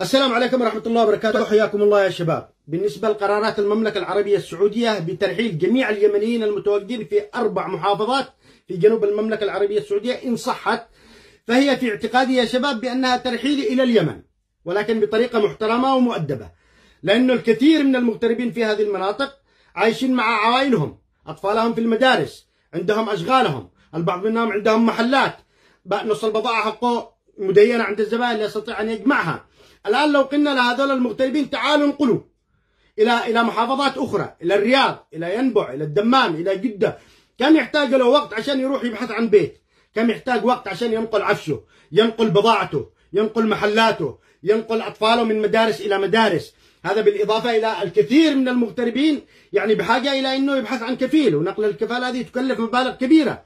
السلام عليكم ورحمة الله وبركاته. حياكم الله يا شباب. بالنسبة لقرارات المملكة العربية السعودية بترحيل جميع اليمنيين المتواجدين في أربع محافظات في جنوب المملكة العربية السعودية إن صحت فهي في اعتقادي يا شباب بأنها ترحيل إلى اليمن ولكن بطريقة محترمة ومؤدبة لأنه الكثير من المغتربين في هذه المناطق عايشين مع عوائلهم أطفالهم في المدارس عندهم أشغالهم البعض منهم عندهم محلات نص البضاعة حقه مدينة عند الزبائن لا يستطيع أن يجمعها. الآن لو قلنا لهذول المغتربين تعالوا انقلوا إلى إلى محافظات أخرى إلى الرياض إلى ينبع إلى الدمام إلى جدة. كم يحتاج له وقت عشان يروح يبحث عن بيت؟ كم يحتاج وقت عشان ينقل عفشه ينقل بضاعته ينقل محلاته ينقل أطفاله من مدارس إلى مدارس؟ هذا بالإضافة إلى الكثير من المغتربين يعني بحاجة إلى أنه يبحث عن كفيل ونقل الكفالة هذه تكلف مبالغ كبيرة.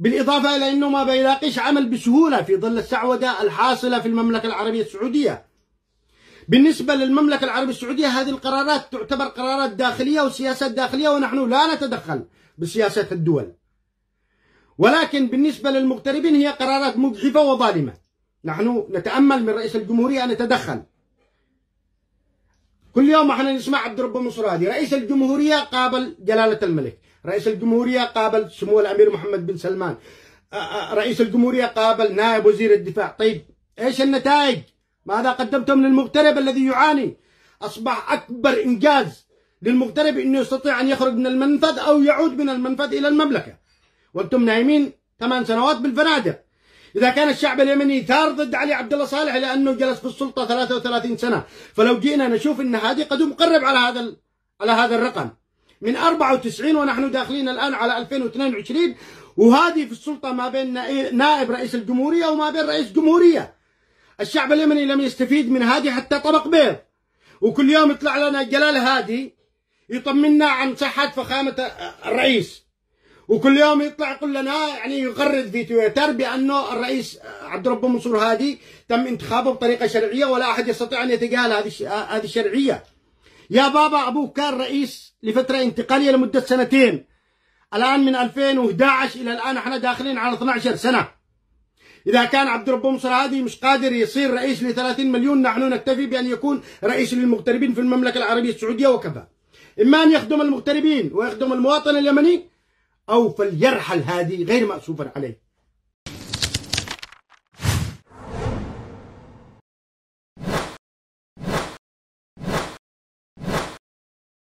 بالإضافة إلى أنه ما بيلاقيش عمل بسهولة في ظل السعودة الحاصلة في المملكة العربية السعودية. بالنسبة للمملكة العربية السعودية هذه القرارات تعتبر قرارات داخلية وسياسات داخلية ونحن لا نتدخل بسياسات الدول. ولكن بالنسبة للمغتربين هي قرارات مجحفة وظالمة. نحن نتأمل من رئيس الجمهورية أن يتدخل. كل يوم إحنا نسمع عبد رب منصور رئيس الجمهورية قابل جلالة الملك. رئيس الجمهورية قابل سمو الأمير محمد بن سلمان. رئيس الجمهورية قابل نائب وزير الدفاع. طيب إيش النتائج؟ ماذا قدمتم للمغترب الذي يعاني؟ أصبح أكبر إنجاز للمغترب أنه يستطيع أن يخرج من المنفذ أو يعود من المنفذ إلى المملكة. وأنتم نايمين ثمان سنوات بالفنادق. إذا كان الشعب اليمني ثار ضد علي عبد الله صالح لأنه جلس في السلطة 33 سنة. فلو جينا نشوف أن هذه قد مقرب على هذا على هذا الرقم. من 94 ونحن داخلين الآن على 2022 وهذه في السلطة ما بين نائب رئيس الجمهورية وما بين رئيس جمهورية. الشعب اليمني لم يستفيد من هذه حتى طبق بيض. وكل يوم يطلع لنا جلال هادي يطمنا عن صحة فخامة الرئيس. وكل يوم يطلع يقول لنا يعني يغرد في تويتر بأنه الرئيس عبد الرب منصور هادي تم انتخابه بطريقة شرعية ولا أحد يستطيع أن يتجاهل هذه هذه الشرعية. يا بابا أبوك كان رئيس لفترة انتقالية لمدة سنتين. الآن من 2011 إلى الآن إحنا داخلين على 12 سنة. إذا كان عبد الرب منصور هادي مش قادر يصير رئيس ل 30 مليون نحن نكتفي بأن يكون رئيس للمغتربين في المملكة العربية السعودية وكفى. إما أن يخدم المغتربين ويخدم المواطن اليمني أو فليرحل هذه غير مأسوفا عليه